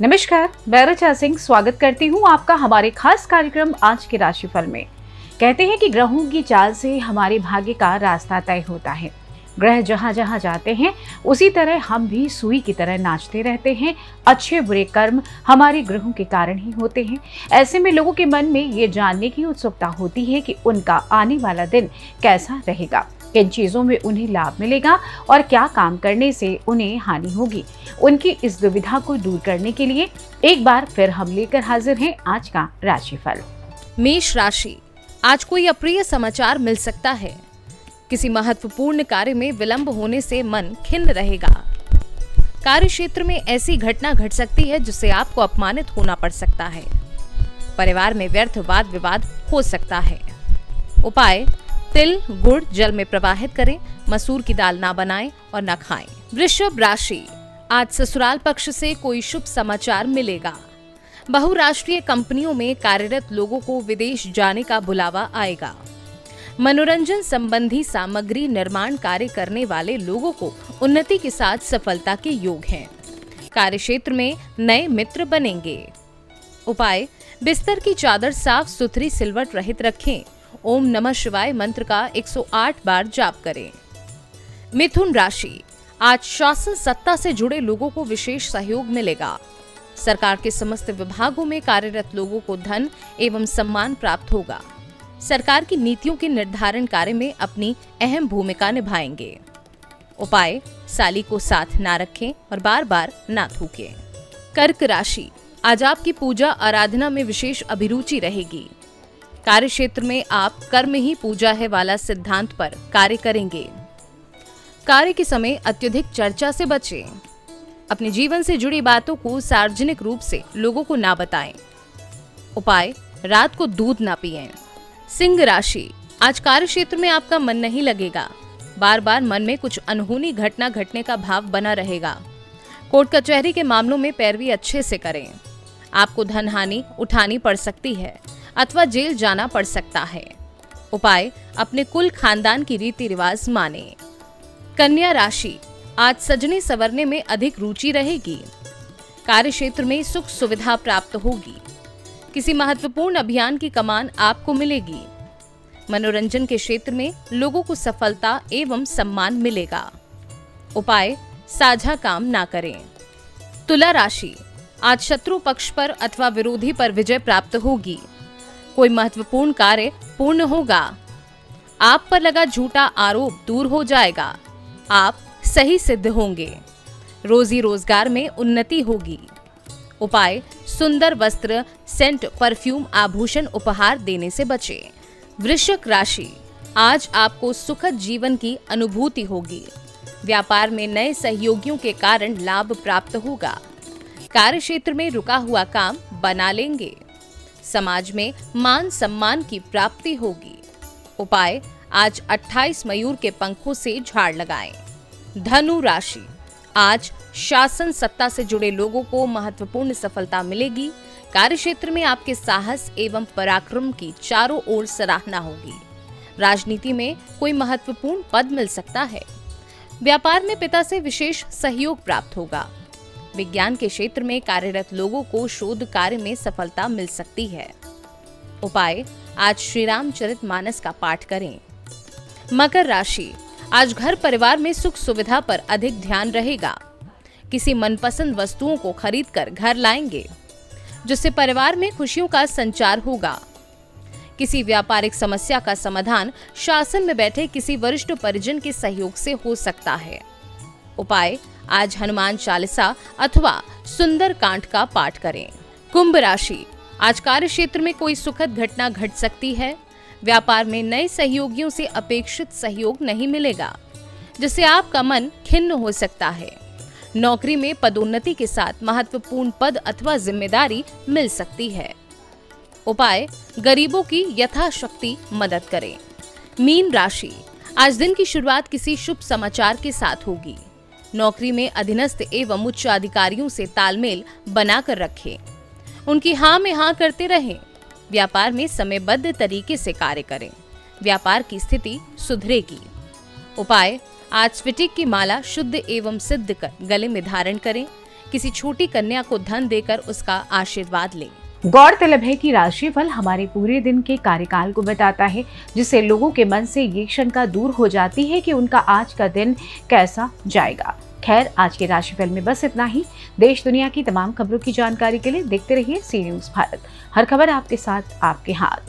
नमस्कार, मैं रचा सिंह स्वागत करती हूँ आपका हमारे खास कार्यक्रम आज के राशिफल में। कहते हैं कि ग्रहों की चाल से हमारे भाग्य का रास्ता तय होता है। ग्रह जहाँ जहाँ जाते हैं, उसी तरह हम भी सुई की तरह नाचते रहते हैं। अच्छे बुरे कर्म हमारे ग्रहों के कारण ही होते हैं। ऐसे में लोगों के मन में ये जानने की उत्सुकता होती है कि उनका आने वाला दिन कैसा रहेगा, किन चीज़ों में उन्हें लाभ मिलेगा और क्या काम करने से उन्हें हानि होगी। उनकी इस दुविधा को दूर करने के लिए एक बार फिर हम लेकर हाजिर हैं आज का राशिफल। मेष राशि, आज कोई अप्रिय समाचार मिल सकता है। किसी महत्वपूर्ण कार्य में विलंब होने से मन खिन्न रहेगा। कार्य क्षेत्र में ऐसी घटना घट सकती है जिससे आपको अपमानित होना पड़ सकता है। परिवार में व्यर्थ वाद विवाद हो सकता है। उपाय, तिल, गुड़ जल में प्रवाहित करें, मसूर की दाल ना बनाएँ और न खाएँ। वृषभ राशि, आज ससुराल पक्ष से कोई शुभ समाचार मिलेगा। बहुराष्ट्रीय कंपनियों में कार्यरत लोगों को विदेश जाने का बुलावा आएगा। मनोरंजन संबंधी सामग्री निर्माण कार्य करने वाले लोगों को उन्नति के साथ सफलता के योग हैं। कार्य क्षेत्र में नए मित्र बनेंगे। उपाय, बिस्तर की चादर साफ़ सुथरी सिलवट रहित रखें। ओम नमः शिवाय मंत्र का 108 बार जाप करें। मिथुन राशि, आज शासन सत्ता से जुड़े लोगों को विशेष सहयोग मिलेगा। सरकार के समस्त विभागों में कार्यरत लोगों को धन एवं सम्मान प्राप्त होगा। सरकार की नीतियों के निर्धारण कार्य में अपनी अहम भूमिका निभाएँगे। उपाय, साली को साथ ना रखें और बार बार ना थूकें। कर्क राशि, आज आपकी पूजा आराधना में विशेष अभिरुचि रहेगी। कार्य क्षेत्र में आप कर्म ही पूजा है वाला सिद्धांत पर कार्य करेंगे। कार्य के समय अत्यधिक चर्चा से बचें। अपने जीवन से जुड़ी बातों को सार्वजनिक रूप से लोगों को ना बताएँ। उपाय, रात को दूध ना पिए। सिंह राशि। आज कार्य क्षेत्र में आपका मन नहीं लगेगा। बार बार मन में कुछ अनहोनी घटना घटने का भाव बना रहेगा। कोर्ट कचहरी के मामलों में पैरवी अच्छे से करें। आपको धन हानि उठानी पड़ सकती है, अथवा जेल जाना पड़ सकता है। उपाय, अपने कुल खानदान की रीति रिवाज माने। कन्या राशि, आज सजने सवरने में अधिक रुचि रहेगी। कार्य क्षेत्र में सुख सुविधा प्राप्त होगी। किसी महत्वपूर्ण अभियान की कमान आपको मिलेगी। मनोरंजन के क्षेत्र में लोगों को सफलता एवं सम्मान मिलेगा। उपाय, साझा काम ना करें। तुला राशि, आज शत्रु पक्ष पर अथवा विरोधी पर विजय प्राप्त होगी। कोई महत्वपूर्ण कार्य पूर्ण होगा। आप पर लगा झूठा आरोप दूर हो जाएगा। आप सही सिद्ध होंगे। रोजी रोज़गार में उन्नति होगी। उपाय सुंदर वस्त्र सेंट परफ्यूम आभूषण उपहार देने से बचे। वृश्चिक राशि, आज आपको सुखद जीवन की अनुभूति होगी। व्यापार में नए सहयोगियों के कारण लाभ प्राप्त होगा। कार्य क्षेत्र में रुका हुआ काम बना लेंगे। समाज में मान सम्मान की प्राप्ति होगी। उपाय, आज 28 मयूर के पंखों से झाड़ लगाएँ। धनु राशि आज शासन सत्ता से जुड़े लोगों को महत्वपूर्ण सफलता मिलेगी। कार्य क्षेत्र में आपके साहस एवं पराक्रम की चारों ओर सराहना होगी। राजनीति में कोई महत्वपूर्ण पद मिल सकता है। व्यापार में पिता से विशेष सहयोग प्राप्त होगा। विज्ञान के क्षेत्र में कार्यरत लोगों को शोध कार्य में सफलता मिल सकती है। उपाय, आज श्री रामचरित मानस का पाठ करें। मकर राशि आज घर परिवार में सुख सुविधा पर अधिक ध्यान रहेगा। किसी मनपसंद वस्तुओं को खरीद कर घर लाएँगे, जिससे परिवार में खुशियों का संचार होगा। किसी व्यापारिक समस्या का समाधान शासन में बैठे किसी वरिष्ठ परिजन के सहयोग से हो सकता है। उपाय, आज हनुमान चालीसा अथवा सुंदर कांड का पाठ करें। कुंभ राशि, आज कार्य क्षेत्र में कोई सुखद घटना घट सकती है। व्यापार में नए सहयोगियों से अपेक्षित सहयोग नहीं मिलेगा, जिससे आपका मन खिन्न हो सकता है। नौकरी में पदोन्नति के साथ महत्वपूर्ण पद अथवा ज़िम्मेदारी मिल सकती है। उपाय, गरीबों की यथाशक्ति मदद करें। मीन राशि, आज दिन की शुरुआत किसी शुभ समाचार के साथ होगी। नौकरी में अधीनस्थ एवं उच्च अधिकारियों से तालमेल बनाकर रखें। उनकी हाँ में हाँ करते रहें। व्यापार में समयबद्ध तरीके से कार्य करें। व्यापार की स्थिति सुधरेगी। उपाय, आज स्फटिक की माला शुद्ध एवं सिद्ध कर गले में धारण करें। किसी छोटी कन्या को धन देकर उसका आशीर्वाद लें। गौरतलब है कि राशिफल हमारे पूरे दिन के कार्यकाल को बताता है, जिससे लोगों के मन से ये शंका दूर हो जाती है कि उनका आज का दिन कैसा जाएगा। खैर, आज के राशिफल में बस इतना ही। देश दुनिया की तमाम खबरों की जानकारी के लिए देखते रहिए सी न्यूज़ भारत। हर खबर आपके साथ, आपके हाथ।